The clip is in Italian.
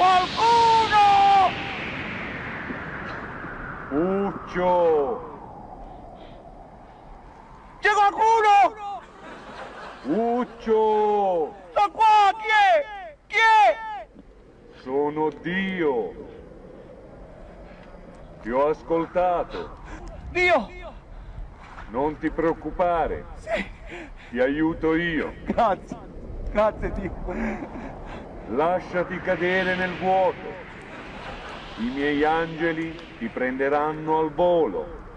qualcuno! Uccio! C'è qualcuno! Uccio! Sto qua! Chi è? Chi è? Sono Dio! Ti ho ascoltato. Dio! Non ti preoccupare. Ti aiuto io. Grazie, grazie Dio. Lasciati cadere nel vuoto. I miei angeli ti prenderanno al volo.